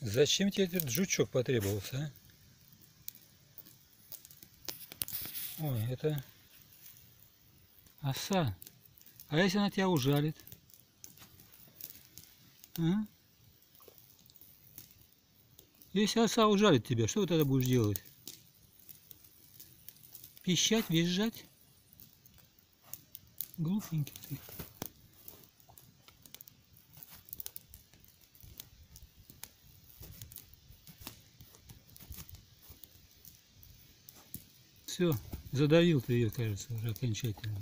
Зачем тебе этот жучок потребовался, а? Ой, это оса. А если она тебя ужалит? А? Если оса ужалит тебя, что ты тогда будешь делать? Пищать, визжать? Глупенький ты. Все, задавил ты ее, кажется, уже окончательно.